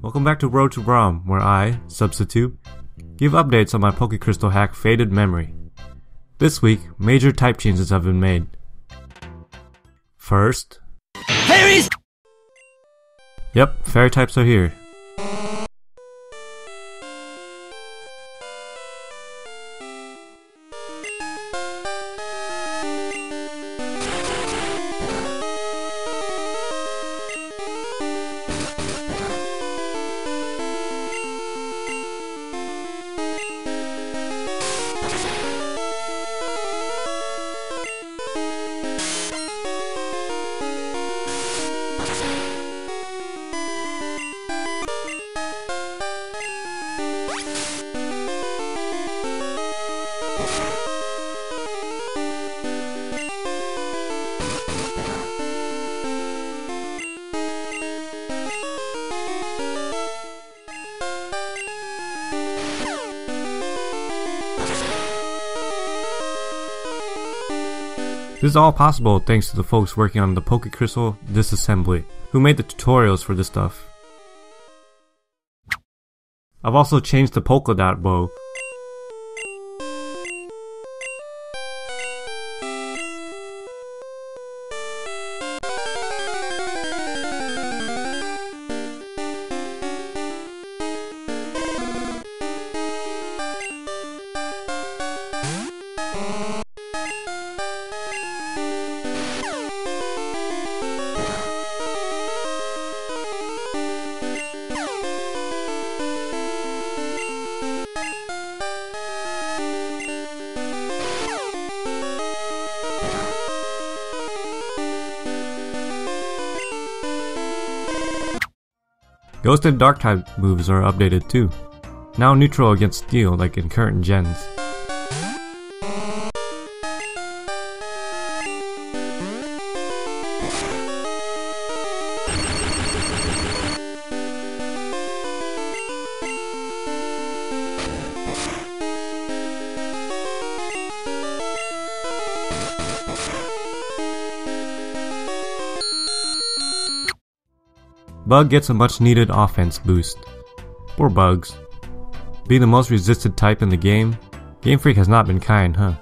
Welcome back to Road to ROM, where I, Substitube, give updates on my Pokecrystal hack Faded Memory. This week, major type changes have been made. First, Fairies! yep, fairy types are here. This is all possible thanks to the folks working on the Pokecrystal disassembly, who made the tutorials for this stuff. I've also changed the polka dot bow. Ghost and Dark type moves are updated too. Now neutral against steel like in current gens. Bug gets a much needed offense boost. Poor Bugs. Being the most resisted type in the game, Game Freak has not been kind, huh?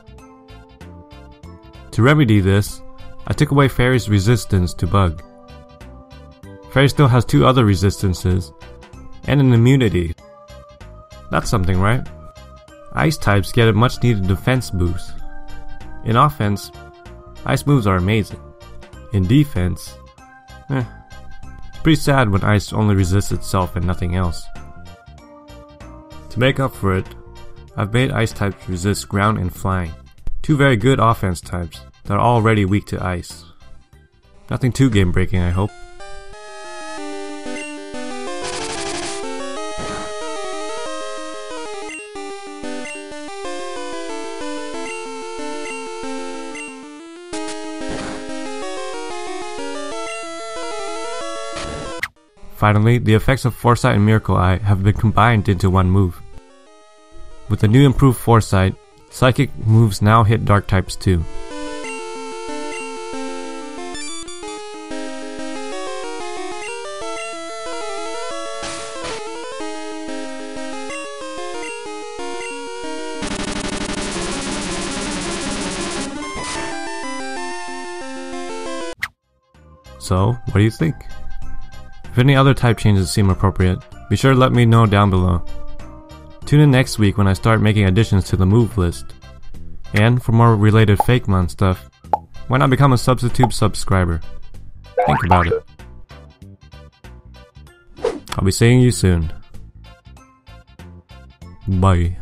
To remedy this, I took away Fairy's resistance to Bug. Fairy still has two other resistances, and an immunity. That's something, right? Ice types get a much needed defense boost. In offense, ice moves are amazing. In defense, eh, Pretty sad when ice only resists itself and nothing else. To make up for it, I've made ice types resist ground and flying. Two very good offense types that are already weak to ice. Nothing too game breaking, I hope. Finally, the effects of Foresight and Miracle Eye have been combined into one move. With the new improved Foresight, Psychic moves now hit Dark types too. So, what do you think? If any other type changes seem appropriate, be sure to let me know down below. Tune in next week when I start making additions to the move list. And for more related Fakemon stuff, why not become a Substitube subscriber? Think about it. I'll be seeing you soon. Bye.